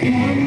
come